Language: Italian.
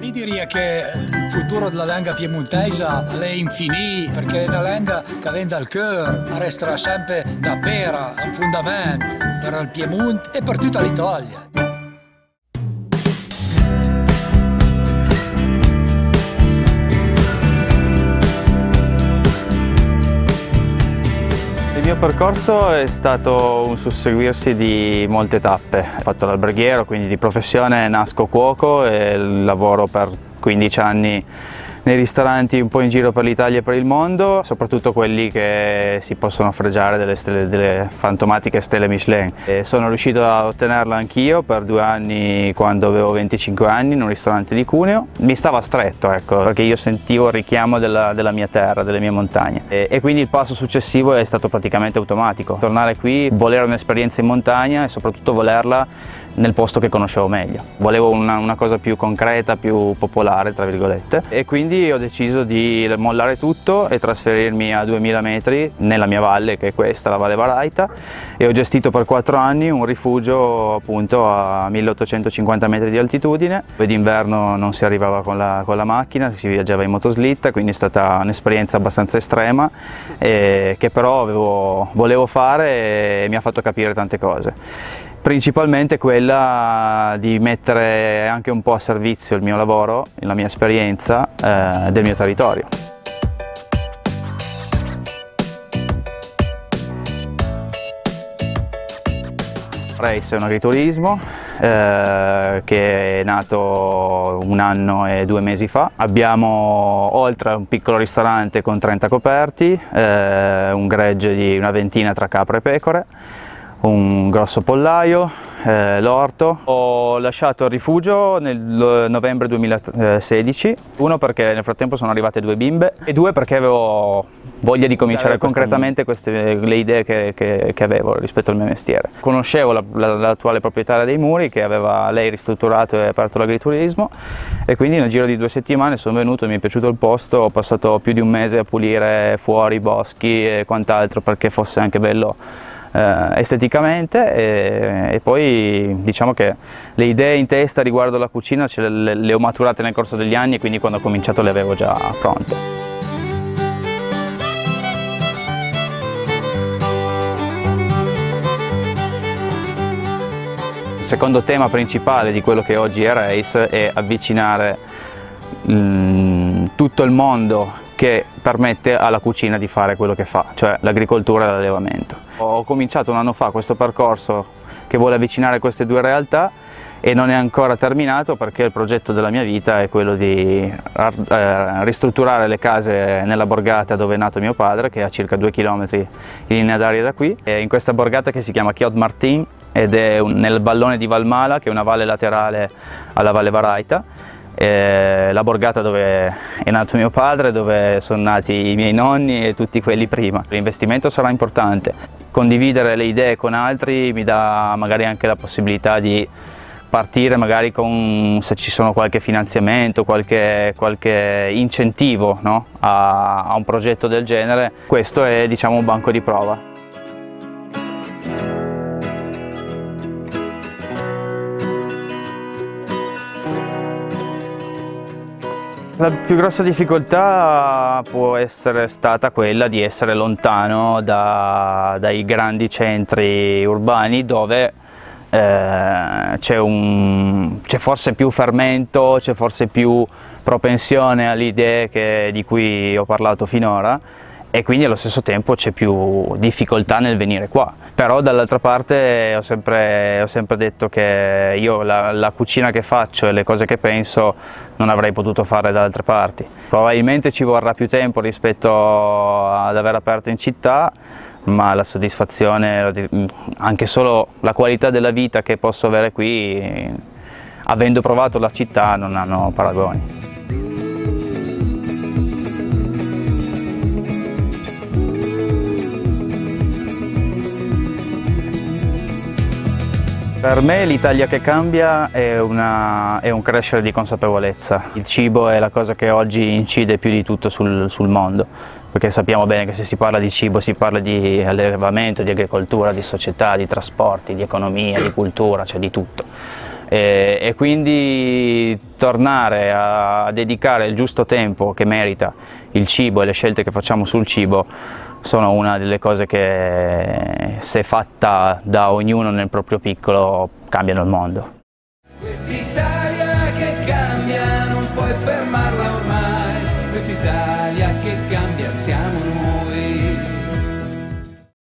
Mi direi che il futuro della lingua piemontesa è infinito perché è una lingua che viene dal cuore, resterà sempre una pera, un fondamento per il Piemonte e per tutta l'Italia. Mio percorso è stato un susseguirsi di molte tappe. Ho fatto l'alberghiero, quindi di professione nasco cuoco e lavoro per 15 anni nei ristoranti un po' in giro per l'Italia e per il mondo, soprattutto quelli che si possono fregiare delle, stelle, delle fantomatiche stelle Michelin. E sono riuscito a ottenerla anch'io per due anni quando avevo 25 anni in un ristorante di Cuneo. Mi stava stretto, ecco, perché io sentivo il richiamo della, della mia terra, delle mie montagne. E, e quindi il passo successivo è stato praticamente automatico. Tornare qui, volere un'esperienza in montagna e soprattutto volerla nel posto che conoscevo meglio. Volevo una, una, cosa più concreta, più popolare, tra virgolette, e quindi ho deciso di mollare tutto e trasferirmi a 2000 metri nella mia valle, che è questa, la Valle Varaita, e ho gestito per quattro anni un rifugio appunto a 1850 metri di altitudine, d'inverno non si arrivava con la, con la, macchina, si viaggiava in motoslitta, quindi è stata un'esperienza abbastanza estrema, eh, che però avevo, volevo fare e mi ha fatto capire tante cose principalmente quella di mettere anche un po' a servizio il mio lavoro, la mia esperienza eh, del mio territorio. Race è un agriturismo eh, che è nato un anno e due mesi fa. Abbiamo oltre a un piccolo ristorante con 30 coperti, eh, un gregge di una ventina tra capre e pecore, un grosso pollaio, eh, l'orto. Ho lasciato il rifugio nel novembre 2016, uno perché nel frattempo sono arrivate due bimbe e due perché avevo voglia di cominciare concretamente queste, le idee che, che, che, avevo rispetto al mio mestiere. Conoscevo l'attuale la, proprietaria dei muri che aveva lei ristrutturato e aperto l'agriturismo e quindi nel giro di due settimane sono venuto, mi è piaciuto il posto, ho passato più di un mese a pulire fuori i boschi e quant'altro perché fosse anche bello esteticamente e, e, poi diciamo che le idee in testa riguardo la cucina le, le, ho maturate nel corso degli anni e quindi quando ho cominciato le avevo già pronte. Il secondo tema principale di quello che oggi è Race è avvicinare mm, tutto il mondo che permette alla cucina di fare quello che fa, cioè l'agricoltura e l'allevamento. Ho cominciato un anno fa questo percorso che vuole avvicinare queste due realtà e non è ancora terminato perché il progetto della mia vita è quello di eh, ristrutturare le case nella borgata dove è nato mio padre che è a circa due chilometri in linea d'aria da qui e in questa borgata che si chiama Chiod Martin ed è nel vallone di Valmala che è una valle laterale alla Valle Varaita la borgata dove è nato mio padre, dove sono nati i miei nonni e tutti quelli prima. L'investimento sarà importante, condividere le idee con altri mi dà magari anche la possibilità di partire magari con se ci sono qualche finanziamento, qualche, qualche incentivo no? a, a un progetto del genere, questo è diciamo un banco di prova. La più grossa difficoltà può essere stata quella di essere lontano da, dai grandi centri urbani dove eh, c'è forse più fermento, c'è forse più propensione alle idee di cui ho parlato finora e quindi allo stesso tempo c'è più difficoltà nel venire qua. Però dall'altra parte ho sempre, ho sempre, detto che io la, la, cucina che faccio e le cose che penso non avrei potuto fare da altre parti. Probabilmente ci vorrà più tempo rispetto ad aver aperto in città, ma la soddisfazione, anche solo la qualità della vita che posso avere qui, avendo provato la città, non hanno paragoni. Per me l'Italia che cambia è, una, è, un crescere di consapevolezza. Il cibo è la cosa che oggi incide più di tutto sul, sul, mondo, perché sappiamo bene che se si parla di cibo si parla di allevamento, di agricoltura, di società, di trasporti, di economia, di cultura, cioè di tutto. e, e quindi tornare a, a dedicare il giusto tempo che merita il cibo e le scelte che facciamo sul cibo sono una delle cose che se fatta da ognuno nel proprio piccolo cambiano il mondo.